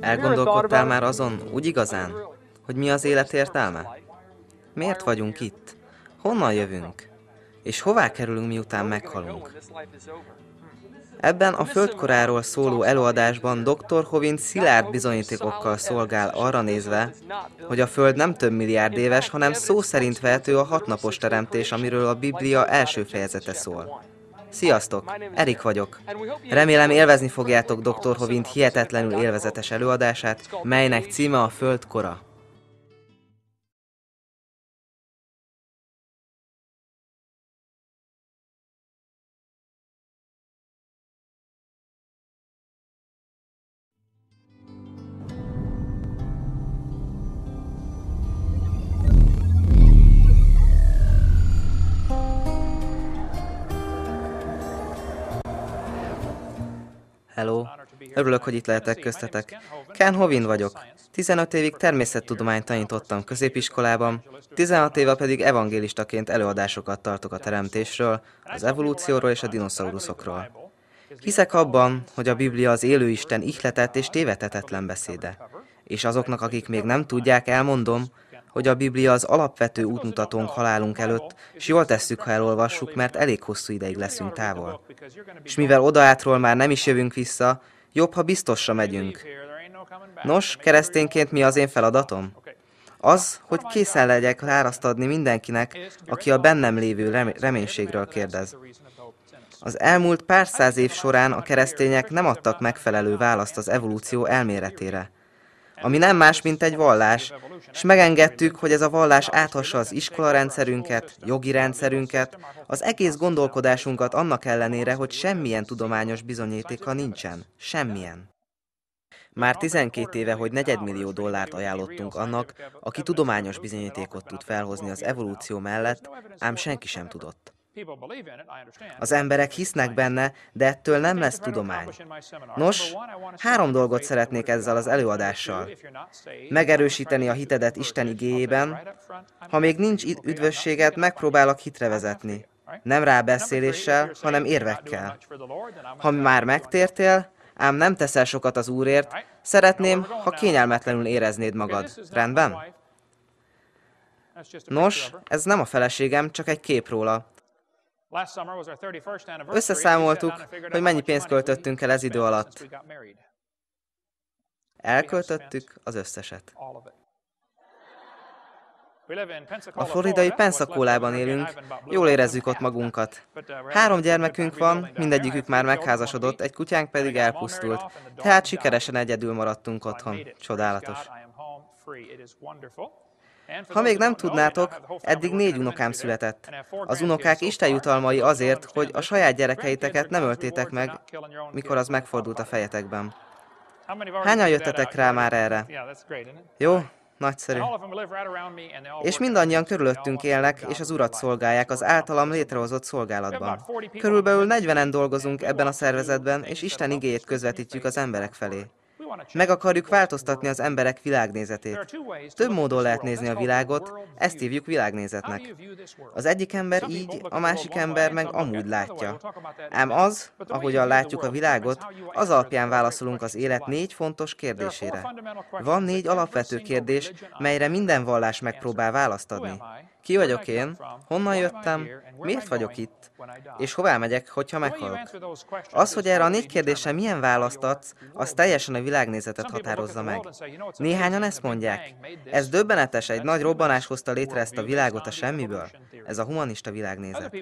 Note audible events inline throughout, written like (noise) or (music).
Elgondolkodtál már azon, úgy igazán, hogy mi az élet értelme? Miért vagyunk itt? Honnan jövünk? És hová kerülünk, miután meghalunk? Ebben a földkoráról szóló előadásban dr. Hovin szilárd bizonyítékokkal szolgál arra nézve, hogy a Föld nem több milliárd éves, hanem szó szerint vehető a hatnapos teremtés, amiről a Biblia első fejezete szól. Sziasztok! Erik vagyok. Remélem élvezni fogjátok dr. Hovint hihetetlenül élvezetes előadását, melynek címe a Föld kora. Hello! Örülök, hogy itt lehetek köztetek. Ken Hovin vagyok. 15 évig természettudományt tanítottam középiskolában, 16 éve pedig evangélistaként előadásokat tartok a teremtésről, az evolúcióról és a dinoszauruszokról. Hiszek abban, hogy a Biblia az élő Isten ihletett és tévetetetlen beszéde. És azoknak, akik még nem tudják, elmondom, hogy a Biblia az alapvető útmutatónk halálunk előtt, és jól tesszük, ha elolvassuk, mert elég hosszú ideig leszünk távol. És mivel odaátról már nem is jövünk vissza, jobb, ha biztosra megyünk. Nos, keresztényként mi az én feladatom? Az, hogy készen legyek választ adni mindenkinek, aki a bennem lévő reménységről kérdez. Az elmúlt pár száz év során a keresztények nem adtak megfelelő választ az evolúció elméletére ami nem más, mint egy vallás, és megengedtük, hogy ez a vallás áthassa az iskolarendszerünket, jogi rendszerünket, az egész gondolkodásunkat annak ellenére, hogy semmilyen tudományos bizonyítéka nincsen. Semmilyen. Már 12 éve, hogy negyedmillió dollárt ajánlottunk annak, aki tudományos bizonyítékot tud felhozni az evolúció mellett, ám senki sem tudott. Az emberek hisznek benne, de ettől nem lesz tudomány. Nos, három dolgot szeretnék ezzel az előadással. Megerősíteni a hitedet Isten igéjében. Ha még nincs üdvösséget, megpróbálok hitre vezetni. Nem rábeszéléssel, hanem érvekkel. Ha már megtértél, ám nem teszel sokat az Úrért, szeretném, ha kényelmetlenül éreznéd magad. Rendben? Nos, ez nem a feleségem, csak egy kép róla. Összeszámoltuk, hogy mennyi pénzt költöttünk el ez idő alatt. Elköltöttük az összeset. A floridai Pensacólában élünk, jól érezzük ott magunkat. Uh, Három gyermekünk van, mindegyikük már megházasodott, egy kutyánk pedig elpusztult. Tehát sikeresen egyedül maradtunk otthon. Csodálatos. Ha még nem tudnátok, eddig négy unokám született. Az unokák Isten jutalmai azért, hogy a saját gyerekeiteket nem öltétek meg, mikor az megfordult a fejetekben. Hányan jöttetek rá már erre? Jó, Nagyszerű. És mindannyian körülöttünk élnek, és az Urat szolgálják az általam létrehozott szolgálatban. Körülbelül 40-en dolgozunk ebben a szervezetben, és Isten igéjét közvetítjük az emberek felé. Meg akarjuk változtatni az emberek világnézetét. Több módon lehet nézni a világot, ezt hívjuk világnézetnek. Az egyik ember így, a másik ember meg amúgy látja. Ám az, ahogyan látjuk a világot, az alapján válaszolunk az élet négy fontos kérdésére. Van négy alapvető kérdés, melyre minden vallás megpróbál választ adni. Ki vagyok én? Honnan jöttem? Miért vagyok itt? És hová megyek, hogyha meghalok? Az, hogy erre a négy kérdésre milyen választ adsz, az teljesen a világnézetet határozza meg. Néhányan ezt mondják. Ez döbbenetes, egy nagy robbanás hozta létre ezt a világot a semmiből. Ez a humanista világnézet.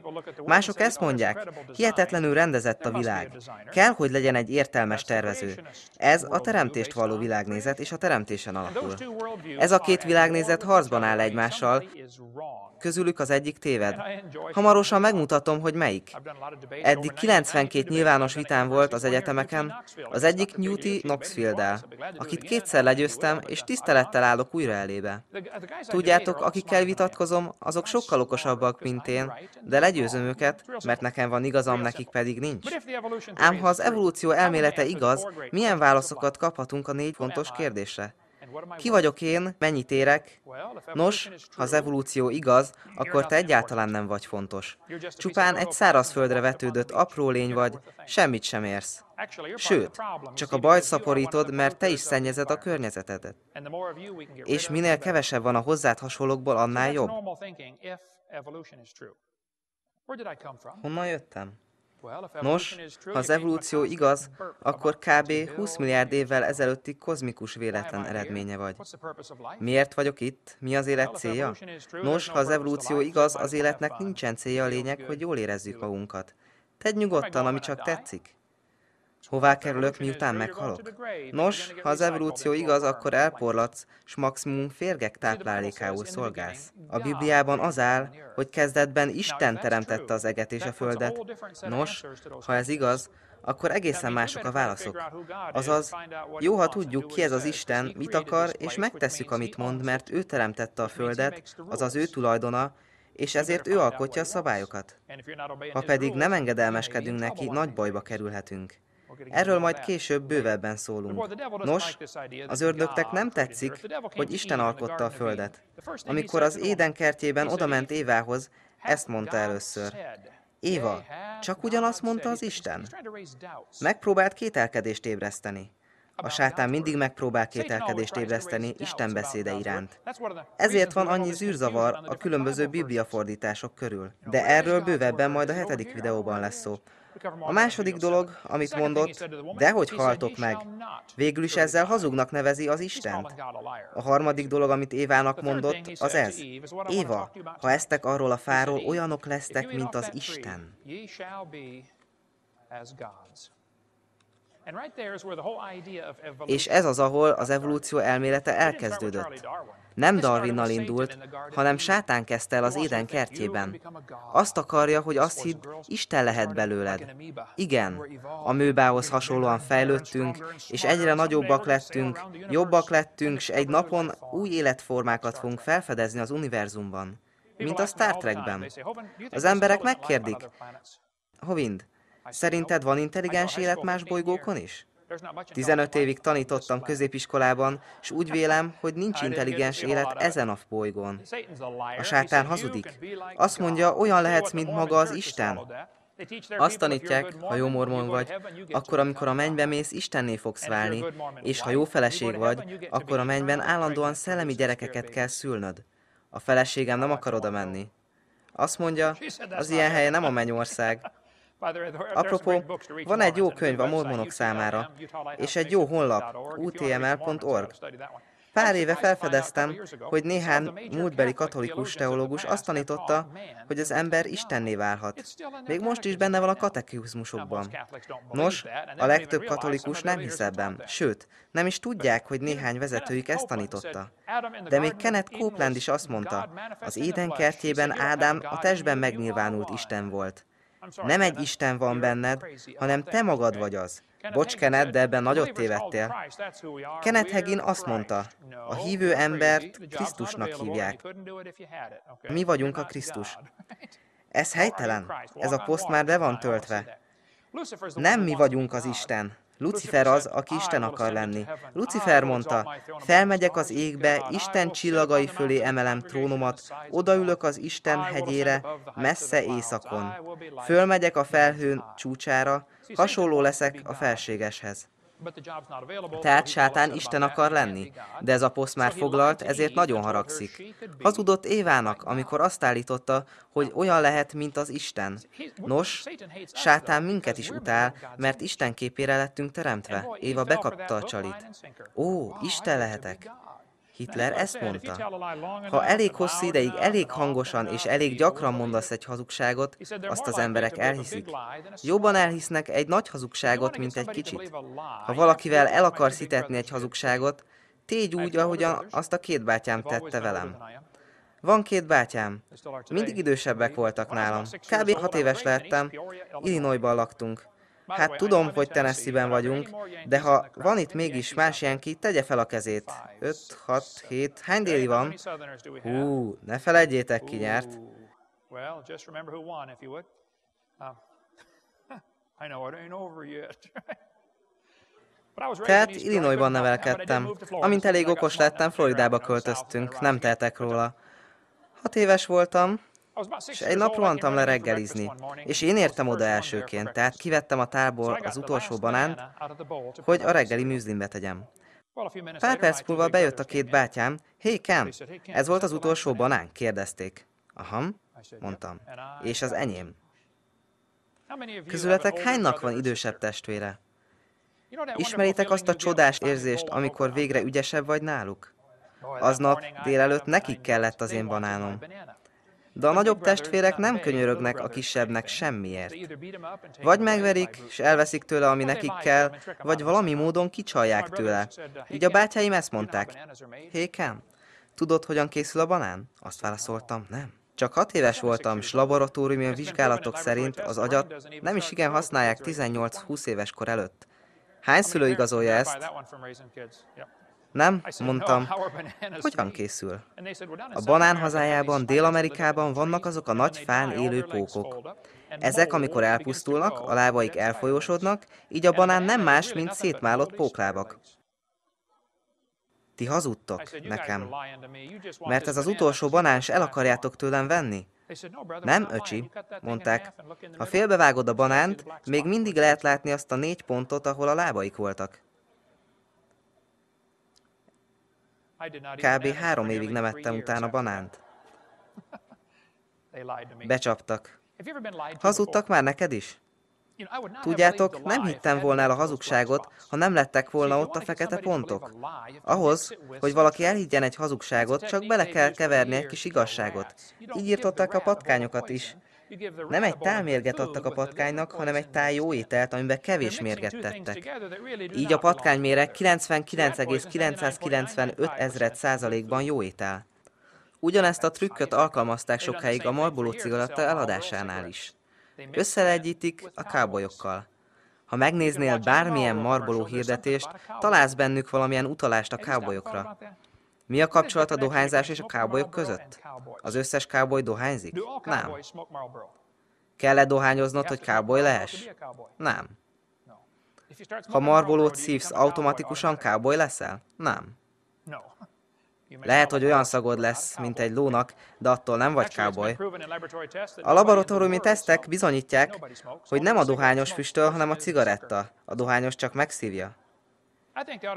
Mások ezt mondják, hihetetlenül rendezett a világ. Kell, hogy legyen egy értelmes tervező. Ez a teremtést való világnézet, és a teremtésen alapul. Ez a két világnézet harcban áll egymással, közülük az egyik téved. Hamarosan megmutatom, hogy melyik. Eddig 92 nyilvános vitán volt az egyetemeken, az egyik Newty knoxfield -el, akit kétszer legyőztem, és tisztelettel állok újra elébe. Tudjátok, akikkel vitatkozom, azok sokkal okosabbak, mint én, de legyőzöm őket, mert nekem van igazam, nekik pedig nincs. Ám ha az evolúció elmélete igaz, milyen válaszokat kaphatunk a négy fontos kérdésre? Ki vagyok én, mennyit érek? Nos, ha az evolúció igaz, akkor te egyáltalán nem vagy fontos. Csupán egy szárazföldre vetődött apró lény vagy, semmit sem érsz. Sőt, csak a bajt szaporítod, mert te is szennyezed a környezetedet. És minél kevesebb van a hozzád hasonlókból, annál jobb. Honnan jöttem? Nos, ha az evolúció igaz, akkor kb. 20 milliárd évvel ezelőtti kozmikus véletlen eredménye vagy. Miért vagyok itt? Mi az élet célja? Nos, ha az evolúció igaz, az életnek nincsen célja a lényeg, hogy jól érezzük magunkat. Tedd nyugodtan, ami csak tetszik. Hová kerülök, miután meghalok? Nos, ha az evolúció igaz, akkor elporlatsz, s maximum férgek táplálékául szolgálsz. A Bibliában az áll, hogy kezdetben Isten teremtette az eget és a földet. Nos, ha ez igaz, akkor egészen mások a válaszok. Azaz, jó, ha tudjuk, ki ez az Isten, mit akar, és megtesszük, amit mond, mert ő teremtette a földet, az az ő tulajdona, és ezért ő alkotja a szabályokat. Ha pedig nem engedelmeskedünk neki, nagy bajba kerülhetünk. Erről majd később bővebben szólunk. Nos, az ördögtek nem tetszik, hogy Isten alkotta a földet. Amikor az Éden kertjében odament Évához, ezt mondta először. Éva, csak ugyanazt mondta az Isten? Megpróbált kételkedést ébreszteni. A sátán mindig megpróbál kételkedést ébreszteni Isten beszéde iránt. Ezért van annyi zűrzavar a különböző bibliafordítások körül. De erről bővebben majd a hetedik videóban lesz szó. A második dolog, amit mondott, de hogy haltok meg. Végül is ezzel hazugnak nevezi az Istent. A harmadik dolog, amit Évának mondott, az ez. Éva, ha eztek arról a fáról, olyanok lesztek, mint az Isten. És ez az, ahol az evolúció elmélete elkezdődött. Nem Darwinnal indult, hanem sátán kezdte el az éden kertjében. Azt akarja, hogy azt hidd, Isten lehet belőled. Igen, a műbához hasonlóan fejlődtünk, és egyre nagyobbak lettünk, jobbak lettünk, és egy napon új életformákat fogunk felfedezni az univerzumban. Mint a Star Trekben. Az emberek megkérdik, Hovind, Szerinted van intelligens élet más bolygókon is? 15 évig tanítottam középiskolában, és úgy vélem, hogy nincs intelligens élet ezen a bolygón. A sátán hazudik. Azt mondja, olyan lehetsz, mint maga az Isten. Azt tanítják, ha jó mormon vagy, akkor amikor a mennybe mész, Istenné fogsz válni, és ha jó feleség vagy, akkor a mennyben állandóan szellemi gyerekeket kell szülnöd. A feleségem nem akar oda menni. Azt mondja, az ilyen helye nem a (laughs) mennyország, Apropó, van egy jó könyv a mormonok számára, és egy jó honlap, utml.org. Pár éve felfedeztem, hogy néhány múltbeli katolikus teológus azt tanította, hogy az ember Istenné válhat. Még most is benne van a katekizmusokban. Nos, a legtöbb katolikus nem hisz ebben, sőt, nem is tudják, hogy néhány vezetőjük ezt tanította. De még Kenneth Copeland is azt mondta, az Éden kertjében Ádám a testben megnyilvánult Isten volt. Nem egy Isten van benned, hanem te magad vagy az. Bocs, Kenneth, de ebben nagyot tévedtél. Kenneth Hagin azt mondta, a hívő embert Krisztusnak hívják. Mi vagyunk a Krisztus. (laughs) Ez helytelen. Ez a poszt már be van töltve. Nem mi vagyunk az Isten. Lucifer az, aki Isten akar lenni. Lucifer mondta, felmegyek az égbe, Isten csillagai fölé emelem trónomat, odaülök az Isten hegyére, messze éjszakon. Fölmegyek a felhőn csúcsára, hasonló leszek a felségeshez. Tehát sátán Isten akar lenni, de ez a poszt már foglalt, ezért nagyon haragszik. Hazudott Évának, amikor azt állította, hogy olyan lehet, mint az Isten. Nos, sátán minket is utál, mert Isten képére lettünk teremtve. Éva bekapta a csalit. Ó, Isten lehetek. Hitler ezt mondta. Ha elég hosszú ideig, elég hangosan és elég gyakran mondasz egy hazugságot, azt az emberek elhiszik. Jobban elhisznek egy nagy hazugságot, mint egy kicsit. Ha valakivel el akarsz hitetni egy hazugságot, tégy úgy, ahogyan azt a két bátyám tette velem. Van két bátyám. Mindig idősebbek voltak nálam. Kb. hat éves lettem, Illinoisban laktunk. Hát tudom, hogy Tennessee-ben vagyunk, de ha van itt mégis más Yankee, tegye fel a kezét. 5, 6, 7, hány déli van? Hú, ne felejtjétek ki nyert. Well, just remember who won, if you would. Um, (laughs) I know it ain't over yet. (laughs) Tehát Illinoisban nevelkedtem. Amint elég okos lettem, Floridába költöztünk, nem tehetek róla. Hat éves voltam, és egy nap rohantam le reggelizni, és én értem oda elsőként, tehát kivettem a tálból az utolsó banánt, hogy a reggeli műzlimbe tegyem. Pár perc múlva bejött a két bátyám. Hé, hey, Cam, ez volt az utolsó banán? kérdezték. Aha, mondtam. És az enyém. Közületek hánynak van idősebb testvére? Ismeritek azt a csodás érzést, amikor végre ügyesebb vagy náluk? Aznap délelőtt nekik kellett az én banánom. De a nagyobb testvérek nem könyörögnek a kisebbnek semmiért. Vagy megverik, és elveszik tőle, ami nekik kell, vagy valami módon kicsalják tőle. Így a bátyáim ezt mondták. Hékem, tudod, hogyan készül a banán? Azt válaszoltam, nem. Csak hat éves voltam, és laboratóriumi vizsgálatok szerint az agyat nem is igen használják 18-20 éves kor előtt. Hány szülő igazolja ezt? Nem, mondtam. (laughs) Hogyan készül? A banán hazájában, Dél-Amerikában vannak azok a nagy fán élő pókok. Ezek, amikor elpusztulnak, a lábaik elfolyósodnak, így a banán nem más, mint szétmálott póklábak. Ti hazudtok nekem, mert ez az utolsó banán, és el akarjátok tőlem venni? Nem, öcsi, mondták. Ha félbevágod a banánt, még mindig lehet látni azt a négy pontot, ahol a lábaik voltak. Kb. három évig nem ettem utána banánt. (laughs) Becsaptak. Hazudtak már neked is? Tudjátok, nem hittem volna el a hazugságot, ha nem lettek volna ott a fekete pontok. Ahhoz, hogy valaki elhiggyen egy hazugságot, csak bele kell keverni egy kis igazságot. Így írtották a patkányokat is. Nem egy tálmérget adtak a patkánynak, hanem egy tál jó ételt, amiben kevés mérget tettek. Így a patkányméreg 99,995 ezred százalékban jó étel. Ugyanezt a trükköt alkalmazták sokáig a Marlboro cigaretta eladásánál is. Összeegyítik a kábolyokkal. Ha megnéznél bármilyen marboló hirdetést, találsz bennük valamilyen utalást a kábolyokra. Mi a kapcsolat a dohányzás és a kábolyok között? Az összes káboly dohányzik? Nem. Kell-e dohányoznod, hogy káboly lehess? Nem. Ha marbolót szívsz, automatikusan káboly leszel? Nem. Lehet, hogy olyan szagod lesz, mint egy lónak, de attól nem vagy cowboy. A laboratóriumi tesztek bizonyítják, hogy nem a dohányos füstöl, hanem a cigaretta. A dohányos csak megszívja.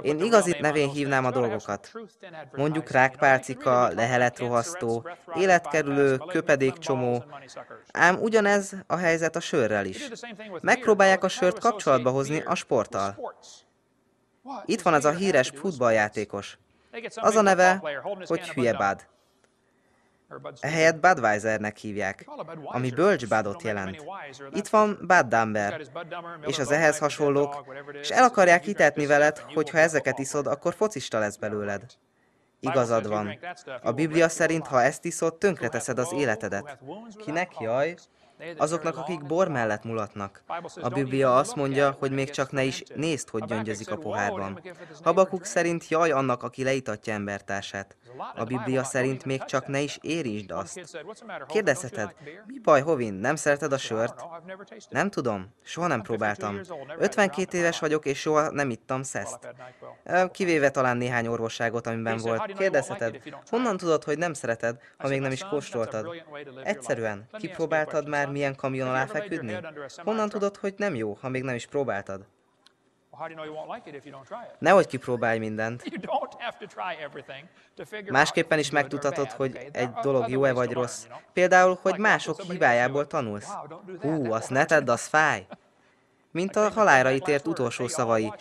Én igazi nevén hívnám a dolgokat. Mondjuk rákpálcika, leheletrohasztó, életkerülő, köpedékcsomó. Ám ugyanez a helyzet a sörrel is. Megpróbálják a sört kapcsolatba hozni a sporttal. Itt van ez a híres futballjátékos. Az a neve, hogy hülye Bud. Ehelyett Budweisernek hívják, ami bölcs Budot jelent. Itt van Bud Dumber, és az ehhez hasonlók, és el akarják hitetni veled, hogy ha ezeket iszod, akkor focista lesz belőled. Igazad van. A Biblia szerint, ha ezt iszod, tönkreteszed az életedet. Kinek jaj? azoknak, akik bor mellett mulatnak. A Biblia azt mondja, hogy még csak ne is nézd, hogy gyöngyözik a pohárban. Habakuk szerint jaj annak, aki leitatja embertársát. A Biblia szerint még csak ne is érintsd azt. Kérdezheted, mi baj, Hovin, nem szereted a sört? Nem tudom, soha nem próbáltam. 52 éves vagyok, és soha nem ittam szeszt. Kivéve talán néhány orvosságot, amiben volt. Kérdezheted, honnan tudod, hogy nem szereted, ha még nem is kóstoltad? Egyszerűen, kipróbáltad már milyen kamion alá feküdni? Honnan tudod, hogy nem jó, ha még nem is próbáltad? Nehogy kipróbálj mindent. (laughs) Másképpen is megtudhatod, hogy egy dolog jó-e vagy rossz. Például, hogy mások hibájából tanulsz. Hú, azt ne tedd, az fáj. Mint a halálra ítélt utolsó szavai.